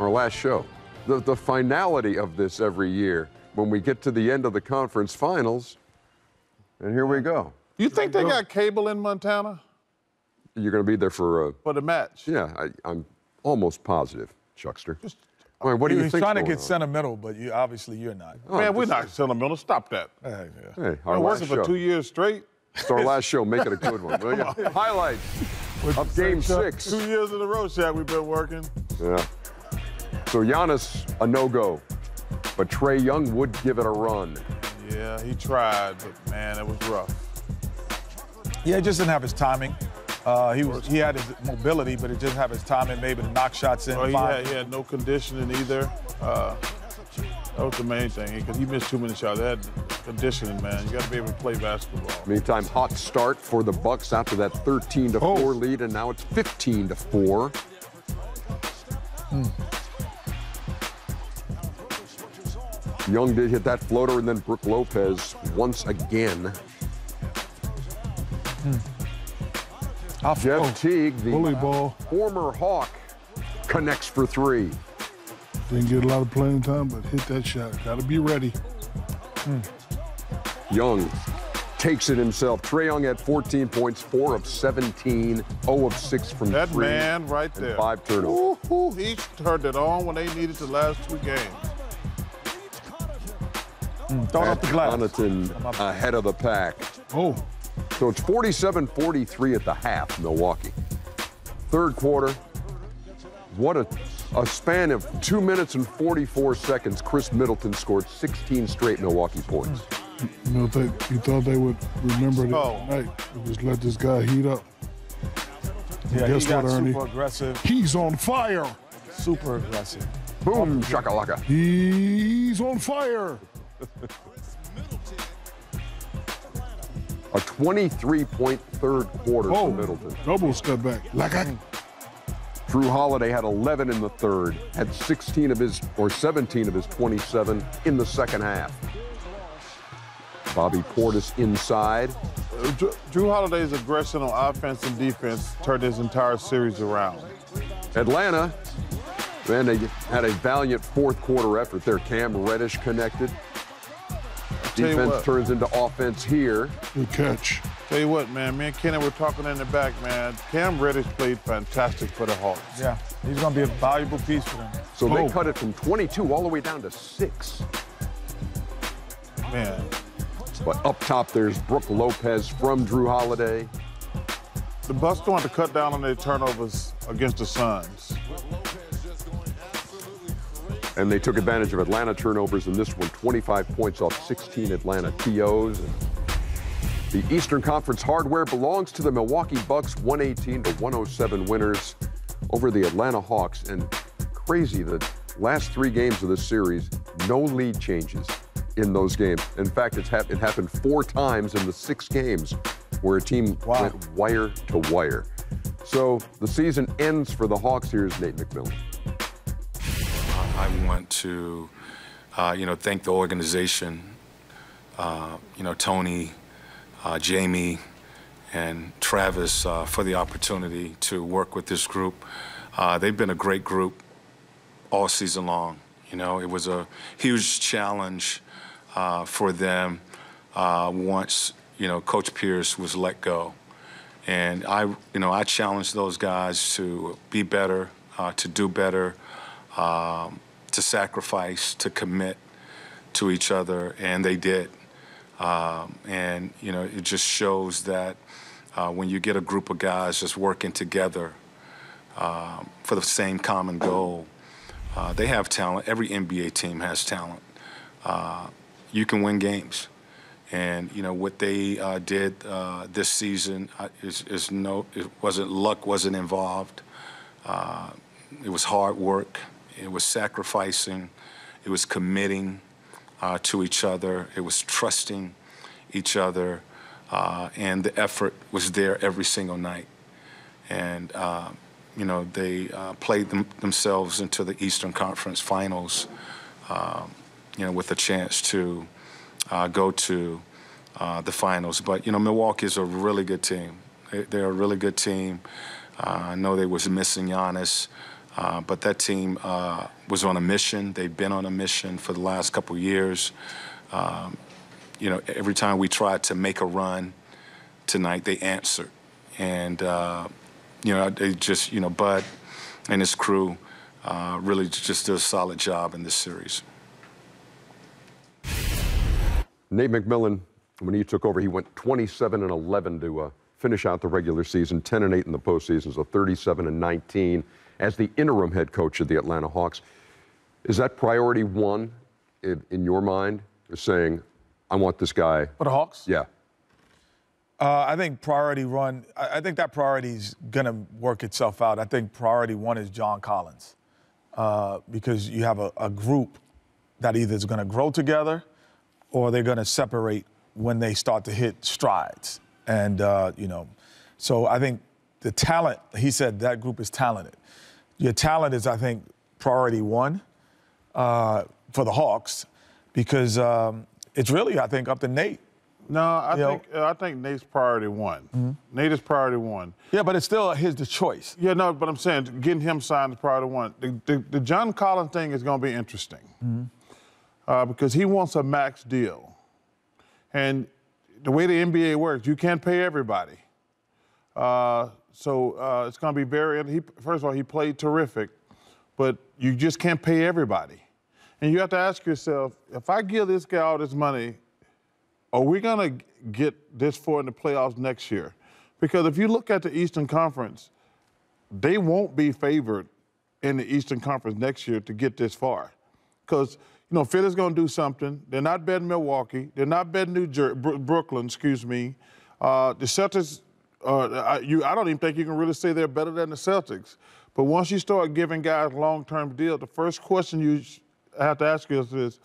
our last show. The, the finality of this every year when we get to the end of the conference finals, and here we go. You think they got cable in Montana You're going to be there for a, for the match? yeah, I, I'm almost positive, Chuckster. All right, what do you He's think? trying to get sentimental, but you obviously you're not. Oh, man, we're not sentimental. Stop that. Hey, yeah. Hey, our Been last working for two years straight. It's our last show. Make it a good one, will you? Highlights of Game Six. Two years in a row, Shaq, we've been working. Yeah. So Giannis, a no-go, but Trae Young would give it a run. Yeah, he tried, but man, it was rough. Yeah, he just didn't have his timing. Uh, he was he had his mobility, but he didn't have his timing maybe to knock shots in. Oh, he had, he had no conditioning either. Uh, that was the main thing because he missed too many shots. That conditioning, man. You got to be able to play basketball. Meantime, hot start for the Bucks after that 13 to 4 Oh. lead, and now it's 15 to 4. Young did hit that floater, and then Brook Lopez once again. Hmm. Off- Jeff oh, Teague, the Bully ball. former Hawk, connects for three. Didn't get a lot of playing time, but hit that shot. Got to be ready. Hmm. Young takes it himself. Trae Young had 14 points, 4 of 17, 0 of 6 from That three, man right and there. five turnovers. Ooh, ooh, he turned it on when they needed the last two games. Mm. throwing up the glass. Connaughton ahead of the pack. Oh, So it's 47-43 at the half, Milwaukee. Third quarter, what a, a span of two minutes and 44 seconds. Khris Middleton scored 16 straight Milwaukee points. you know, they, you thought they would remember that Oh. night. Just let this guy heat up. Yeah, Guess he got what, Ernie? super aggressive. He's on fire. Super aggressive. Boom, shakalaka. He's on fire. A 23-point third quarter Oh, for Middleton. double step back. Like I, Jrue Holiday had 11 in the third, had 16 of his, or 17 of his 27 in the second half. Bobby Portis inside. Uh, Jrue, Jrue Holiday's aggression on offense and defense turned his entire series around. Atlanta, man, they had a valiant fourth quarter effort there. Cam Reddish connected. Tell you Defense what. turns into offense here. good catch. Tell you what, man, me and Kenny were talking in the back, man. Cam Reddish played fantastic for the Hawks. Yeah, he's going to be a valuable piece for them. So they cut it from 22 all the way down to six. Man, But up top, there's Brook Lopez from Jrue Holiday. the Bucks going to cut down on their turnovers against the Suns. And they took advantage of Atlanta turnovers in this one, 25 points off 16 Atlanta TOs. The Eastern Conference hardware belongs to the Milwaukee Bucks, 118 to 107 winners over the Atlanta Hawks. And crazy, the last three games of this series, no lead changes in those games. In fact, it's hap- it happened four times in the six games where a team Wow. went wire to wire. So the season ends for the Hawks. Here's Nate McMillan. I want to, uh, you know, thank the organization, uh, you know, Tony, uh, Jamie, and Travis uh, for the opportunity to work with this group. Uh, they've been a great group all season long. You know, it was a huge challenge uh, for them once, you know, Coach Pierce was let go. And I, you know, I challenged those guys to be better, to do better, um, to sacrifice, to commit to each other, and they did. Um, and you know, it just shows that uh, when you get a group of guys just working together um, for the same common goal, uh, they have talent. Every NBA team has talent. Uh, you can win games. And you know what they uh, did uh, this season uh, is, is no, it wasn't luck wasn't involved. Uh, it was hard work. It was sacrificing. It was committing uh, to each other. It was trusting each other, uh, and the effort was there every single night. And uh, you know they uh, played them, themselves into the Eastern Conference Finals. um, you know, with a chance to uh, go to uh, the finals. But you know, Milwaukee is a really good team. They, they're a really good team. I know they was missing Giannis, Uh, but that team uh, was on a mission. They've been on a mission for the last couple years. Um, you know, every time we tried to make a run tonight, they answered. And, uh, you know, they just, you know, Bud and his crew uh, really just did a solid job in this series. Nate McMillan, when he took over, he went 27 and 11 to uh, finish out the regular season, 10 and 8 in the postseason, so 37 and 19 as the interim head coach of the Atlanta Hawks. Is that priority one in, in your mind? Is saying, I want this guy. For the Hawks? Yeah. Uh, I think priority one, I, I think that priority is going to work itself out. I think priority one is John Collins uh, because you have a, a group that either is going to grow together or they're going to separate when they start to hit strides. And, uh, you know, so I think the talent, he said that group is talented. Your talent is, I think, priority one uh, for the Hawks because um, it's really, I think, up to Nate. No, I You think uh, I think Nate's priority one. Nate is priority one. Yeah, but it's still his the choice. Yeah, no, but I'm saying getting him signed is priority one. The, the, the John Collins thing is going to be interesting uh, because he wants a max deal, and the way the NBA works, you can't pay everybody. Uh, so uh, it's going to be very. He, first of all, he played terrific, but you just can't pay everybody, and you have to ask yourself: if I give this guy all this money, are we going to get this far in the playoffs next year? Because if you look at the Eastern Conference, they won't be favored in the Eastern Conference next year to get this far. Because, you know, Philly's going to do something. They're not betting Milwaukee. They're not betting New Jersey, Brooklyn, excuse me. Uh, the Celtics, uh, I, you, I don't even think you can really say they're better than the Celtics. But once you start giving guys long-term deals, the first question you have to ask yourself is,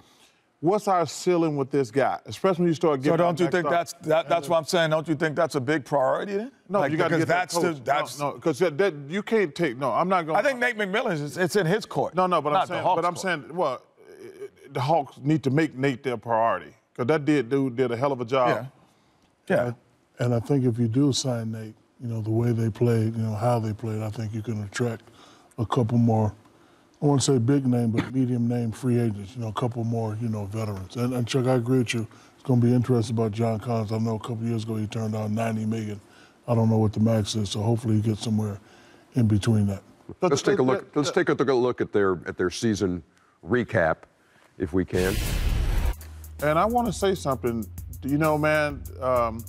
what's our ceiling with this guy? Especially when you start giving. So don't you think that's that, that's what I'm saying? Don't you think that's a big priority then? No, Like, you got to because get that that's coach. the, that's. no, because that, that- you can't take. No, I'm not going. I think Nate McMillan is it's in his court. No, no, but not I'm saying, but I'm court. saying, well, the Hawks need to make Nate their priority because that did dude did a hell of a job. Yeah. Yeah. And I think if you do sign Nate, you know, the way they played, you know, how they played, I think you can attract a couple more, I won't say big name, but medium name free agents, you know, a couple more, you know, veterans. And, and Chuck, I agree with you. It's going to be interesting about John Collins. I know a couple years ago he turned down 90 million. I don't know what the max is, so hopefully he gets somewhere in between that. But Let's take a look. the- Let's take a look at their at their season recap, if we can. And I want to say something. You know, man, um,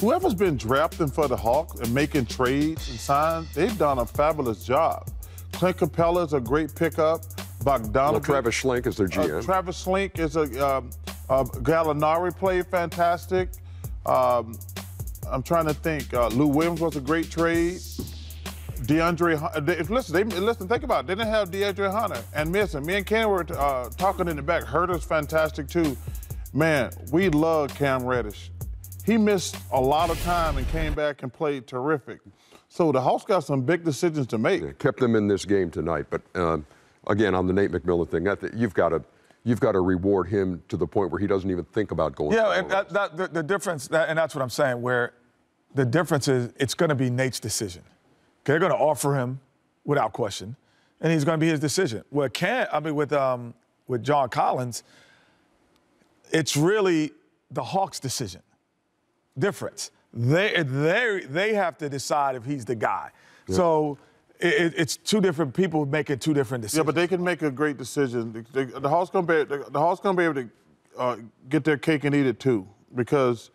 whoever's been drafting for the Hawks and making trades and signs, they've done a fabulous job. Clint Capela is a great pickup. Bogdanovich. Well, Travis Schlenk is their Uh, GM. Travis Schlenk is a um, uh, Gallinari played fantastic. Um, I'm trying to think. Uh, Lou Williams was a great trade. DeAndre, uh, they- listen, they, listen, think about it. They didn't have DeAndre Hunter and missing. Me and Ken were uh, talking in the back. Huerter's fantastic too. Man, we love Cam Reddish. He missed a lot of time and came back and played terrific. So the Hawks got some big decisions to make. kept them in this game tonight. But um, again, on the Nate McMillan thing, I thi- you've got to you've got to reward him to the point where he doesn't even think about going. Yeah, and that, that, the, the difference, that, and that's what I'm saying, where the difference is it's going to be Nate's decision. They're going to offer him without question, and he's going to be his decision. Where can I mean with um, with John Collins, it's really the Hawks' decision. Difference. They they they have to decide if he's the guy. So it, it's two different people making two different decisions. Yeah, but they can make a great decision. The, the, the Hawks gonna be the, the Hawks gonna be able to uh, get their cake and eat it too, because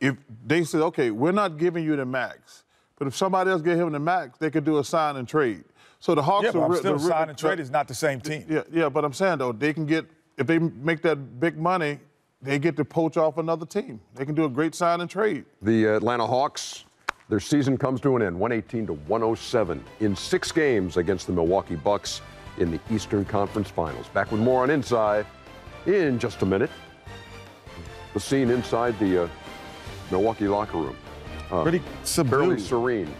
if they said, okay, we're not giving you the max, but if somebody else gave him the max, they could do a sign and trade. So the Hawks yeah, but are I'm re- still re- sign and trade is not the same team. Yeah, yeah, but I'm saying though, they can get if they make that big money, they get to poach off another team. They can do a great sign and trade. The Atlanta Hawks, their season comes to an end, 118 to 107 in six games against the Milwaukee Bucks in the Eastern Conference Finals. Back with more on Inside in just a minute. The scene inside the uh, Milwaukee locker room, Pretty subdued. fairly serene.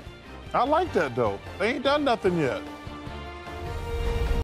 I like that though. They ain't done nothing yet.